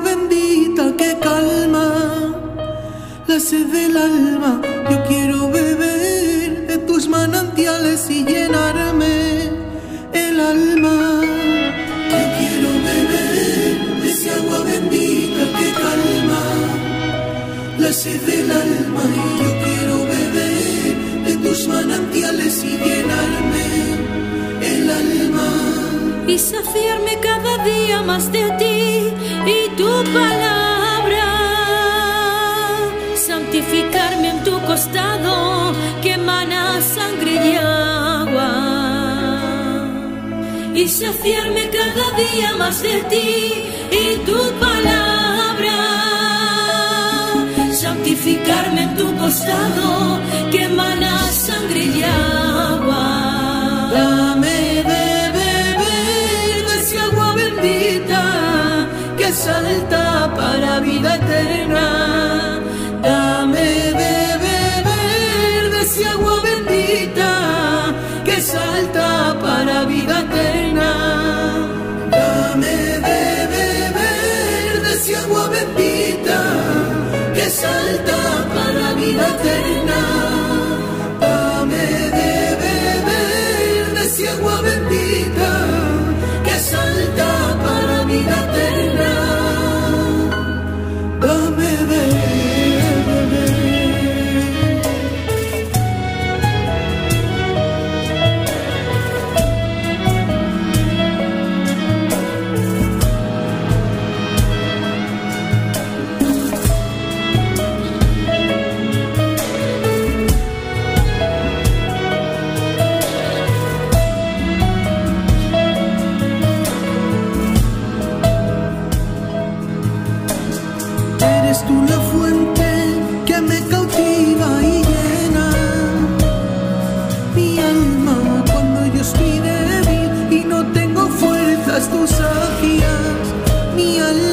bendita que calma la sed del alma. Yo quiero beber de tus manantiales y llenarme el alma. Yo quiero beber de ese agua bendita que calma la sed del alma. Y yo quiero beber de tus manantiales y llenarme el alma. Y saciarme cada día más de ti en tu costado que emana sangre y agua. Y saciarme cada día más de ti y tu palabra. Santificarme en tu costado salta para vida eterna. tus afias, mi alma.